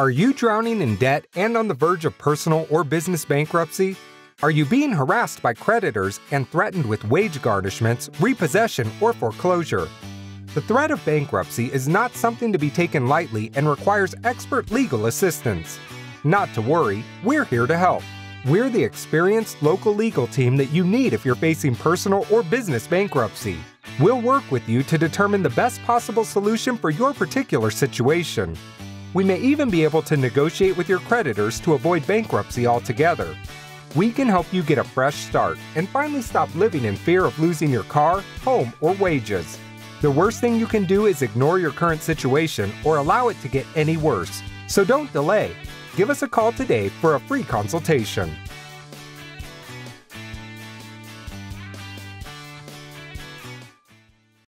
Are you drowning in debt and on the verge of personal or business bankruptcy? Are you being harassed by creditors and threatened with wage garnishments, repossession, or foreclosure? The threat of bankruptcy is not something to be taken lightly and requires expert legal assistance. Not to worry, we're here to help. We're the experienced local legal team that you need if you're facing personal or business bankruptcy. We'll work with you to determine the best possible solution for your particular situation. We may even be able to negotiate with your creditors to avoid bankruptcy altogether. We can help you get a fresh start and finally stop living in fear of losing your car, home, or wages. The worst thing you can do is ignore your current situation or allow it to get any worse. So don't delay. Give us a call today for a free consultation.